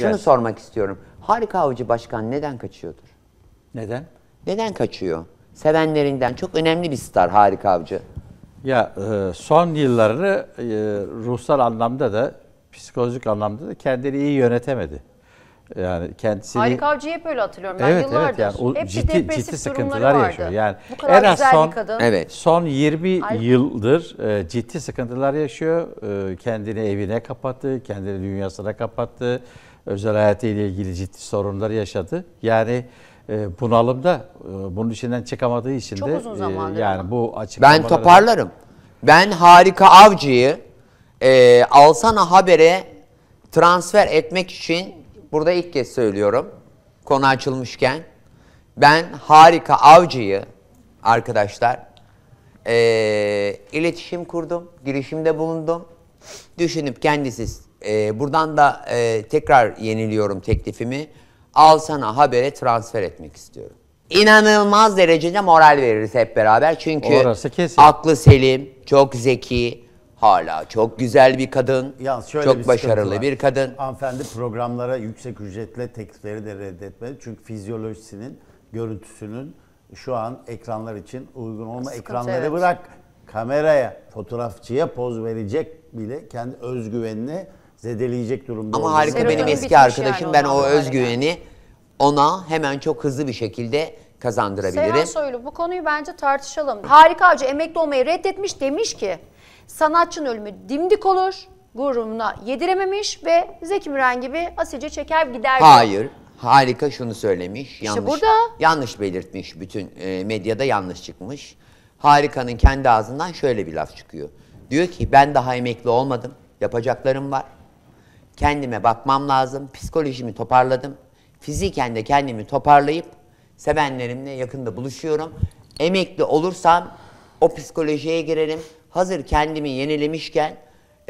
Şunu Yes. sormak istiyorum. Harika Avcı Başkan neden kaçıyordur? Neden? Neden kaçıyor? Sevenlerinden çok önemli bir star Harika Avcı. Ya e, son yıllarını e, ruhsal anlamda da psikolojik anlamda da kendini iyi yönetemedi. Yani kendisini Harika Avcı'yı hep öyle hatırlıyorum. Ben Evet yıllardır. evet yani o hep ciddi depresif ciddi sıkıntılar vardı. yaşıyor. Yani Bu kadar en az güzel son bir kadın. Evet. son 20 Ay- yıldır e, ciddi sıkıntılar yaşıyor. E, kendini evine kapattı, kendini dünyasına kapattı. Özel hayatıyla ilgili ciddi sorunlar yaşadı. Yani e, bunalımda e, bunun içinden çıkamadığı için Çok de uzun zamandır yani ama. bu açıklamaları Ben toparlarım. Ben Harika Avcı'yı e, Alsana Haber'e transfer etmek için burada ilk kez söylüyorum. Konu açılmışken. Ben Harika Avcı'yı arkadaşlar e, iletişim kurdum. Girişimde bulundum. Düşünüp kendisi e, buradan da e, tekrar yeniliyorum teklifimi. Alsana Haber'e transfer etmek istiyorum. İnanılmaz derecede moral veririz hep beraber. Çünkü Orası kesin. aklı selim, çok zeki, hala çok güzel bir kadın, Yalnız şöyle çok bir başarılı var. bir kadın. Hanımefendi programlara yüksek ücretle teklifleri de reddetmedi. Çünkü fizyolojisinin, görüntüsünün şu an ekranlar için uygun olma Sıkıntı, ekranları evet. bırak kameraya, fotoğrafçıya poz verecek bile kendi özgüvenini zedeleyecek durumda. Ama harika Serotonin benim bitmiş eski yani arkadaşım. Ben o dolayı. özgüveni ona hemen çok hızlı bir şekilde kazandırabilirim. Seyhan Soylu bu konuyu bence tartışalım. Harika Avcı emekli olmayı reddetmiş demiş ki sanatçının ölümü dimdik olur, gururuna yedirememiş ve Zeki Müren gibi asilce çeker gider. diyor. Hayır. Harika şunu söylemiş. Yanlış, burada. yanlış belirtmiş. Bütün e, medyada yanlış çıkmış. Harika'nın kendi ağzından şöyle bir laf çıkıyor. Diyor ki ben daha emekli olmadım. Yapacaklarım var. Kendime bakmam lazım. Psikolojimi toparladım. Fiziken de kendimi toparlayıp sevenlerimle yakında buluşuyorum. Emekli olursam o psikolojiye girerim. Hazır kendimi yenilemişken,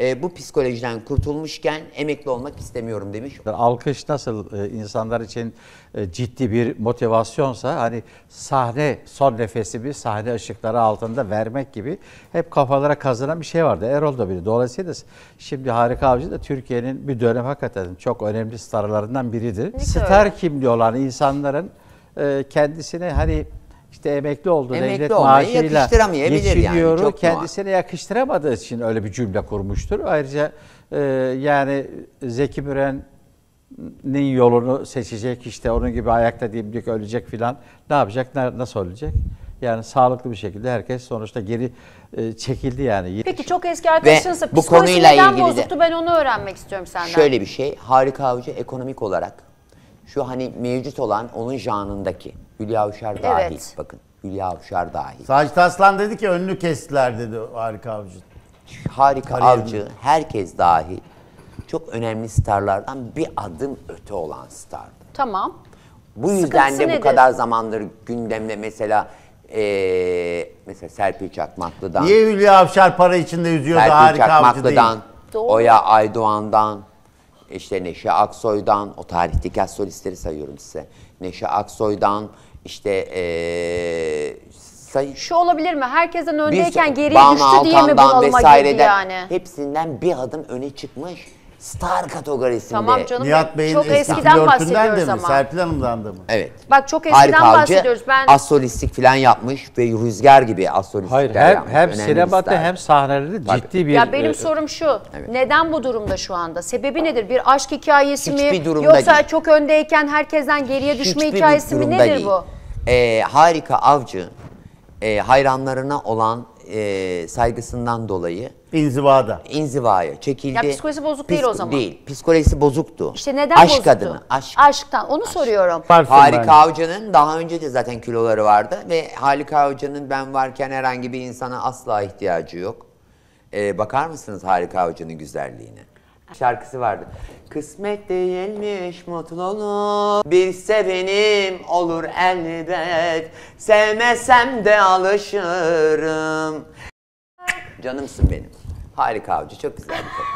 e, bu psikolojiden kurtulmuşken emekli olmak istemiyorum demiş. Alkış nasıl e, insanlar için e, ciddi bir motivasyonsa hani sahne son nefesimi sahne ışıkları altında vermek gibi hep kafalara kazınan bir şey vardı. Erol da biri. Dolayısıyla şimdi Harika Avcı da Türkiye'nin bir dönem hakikaten çok önemli starlarından biridir. Star kimliği olan insanların e, kendisine hani işte emekli oldu Emekli devlet maaşıyla yani, geçiniyor. çok doğal. kendisine yakıştıramadığı için öyle bir cümle kurmuştur. Ayrıca e, yani Zeki Müren'in yolunu seçecek işte onun gibi ayakta dimdik ölecek filan ne yapacak nasıl ölecek? Yani sağlıklı bir şekilde herkes sonuçta geri e, çekildi yani. Peki çok eski arkadaşınızsa bu konuyla neden ilgili de- bozuktu ben onu öğrenmek istiyorum senden. Şöyle bir şey, Harika Avcı ekonomik olarak şu hani mevcut olan onun janındaki Hülya Avşar dahil. Evet. Bakın Hülya Avşar dahil. Sacit Aslan dedi ki önünü kestiler dedi harika avcı. Harika Kariyerini. Avcı herkes dahil çok önemli starlardan bir adım öte olan stardı. Tamam. Bu yüzden Sıkıntısı de bu nedir? kadar zamandır gündemde mesela eee mesela Serpil Çakmaklı'dan, Niye Hülya Avşar para içinde yüzüyordu Serpil harika avcı değil? Çakmaklı'dan, Doğru. Oya Aydoğan'dan, işte Neşe Aksoy'dan, o tarihteki solistleri sayıyorum size. Neşe Aksoy'dan, işte eee say Şu olabilir mi? Herkesten öndeyken geriye düştü diye mi bunalıma girdi yani? Hepsinden bir adım öne çıkmış star kategorisinde. Tamam canım. Nihat Bey'in çok eski eskiden flörtünden de bahsediyoruz mi? ama. Serpil Hanım'dan da mı? Evet. Bak çok eskiden Harika Avcı bahsediyoruz. Ben asolistlik falan yapmış ve rüzgar gibi asolistlikler Hayır hem, yapmış. hem Önemli sinemada hem sahnelerde Tabii. ciddi bir ya benim e, sorum şu. Neden bu durumda şu anda? Sebebi nedir? Bir aşk hikayesi mi? Hiçbir durumda Yoksa değil. çok öndeyken herkesten geriye düşme Hiçbir hikayesi mi? durumda Nedir değil. bu? Ee, harika avcı e, hayranlarına olan e, saygısından dolayı İnzivada. inzivaya çekildi. Ya psikolojisi bozuk değil o zaman. Değil. Psikolojisi bozuktu. İşte neden Aşk bozuktu? adına. Aşk. Aşktan. Onu soruyorum. Varsın Harika bence. Avcı'nın daha önce de zaten kiloları vardı ve Harika Avcı'nın ben varken herhangi bir insana asla ihtiyacı yok. Ee, bakar mısınız Harika Avcı'nın güzelliğine? Şarkısı vardı. Kısmet değilmiş mutluluk Bir sevenim olur elbet Sevmesem de alışırım Canımsın benim. Harika Avcı çok güzel bir kadın.